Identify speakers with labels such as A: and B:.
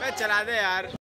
A: मैं चला दे यार।